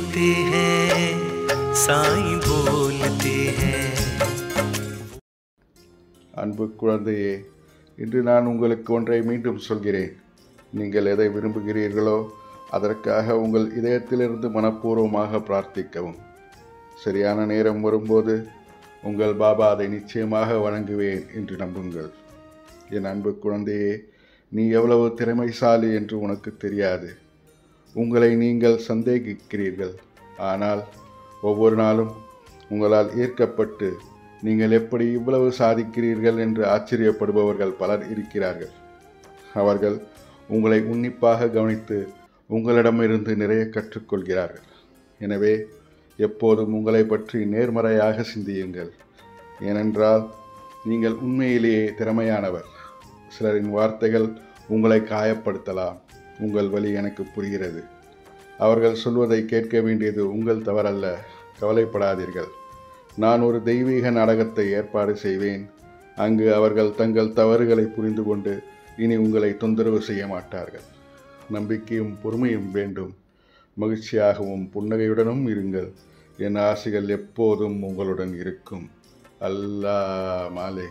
बोलते हैं साईं बोलते हैं அன்பு குழந்தையே இன்று நான் உங்களுக்கு ஒன்றை மீண்டும் சொல்கிறேன் நீங்கள் எதை விரும்புகிறீர்களோ அதற்காக உங்கள் இதயத்திலிருந்து மனப்பூர்வமாக பிரார்த்திக்கவும் சரியான நேரம் வரும்போது உங்கள் பாபா அதை நிச்சயமாக வழங்குவேன் என்று நம்புங்கள் என் அன்பு குழந்தையே நீ எவ்வளவு திறமைசாலி என்று உனக்கு தெரியாது உங்களை நீங்கள் சந்தேகிக்கிறீர்கள். ஆனால் ஒவ்வொரு நாளும் உங்களால் ஈர்க்கப்பட்டு நீங்கள் எப்படி இவ்வளவு சாதிக்கிறீர்கள் என்று ஆச்சரியப்படுபவர்கள் பலர் இருக்கிறார்கள். அவர்கள் உங்களை உன்னிப்பாக கவனித்து உங்களிடமிருந்து நிறைய கற்றுக்கொள்கிறார்கள். எனவே எப்போதும் உங்களை பற்றி நேர்மறையாக சிந்தியுங்கள். ஏனென்றால் நீங்கள் உண்மையிலேயே திறமையானவர். சிலரின் வார்த்தைகள் உங்களை காயப்படுத்தலாம். உங்கள் வழி எனக்கு புரிகிறது. அவர்கள் சொல்வதை கேட்க வேண்டியது உங்கள் தவறல்ல. கவலைப்படாதீர்கள். நான் ஒரு தெய்வீக நாடகத்தை ஏற்பாடு செய்வேன். அங்கு அவர்கள் தங்கள் தவறுகளை புரிந்து கொண்டு இனி உங்களை தொந்தரவு செய்ய மாட்டார்கள். நம்பிக்கையும் பொறுமையும் வேண்டும். மகிழ்ச்சியாகவும் புன்னகையுடனும் இருங்கள். என் ஆசைகள் எப்போதும் உங்களுடன் இருக்கும். அல்லா மாலே.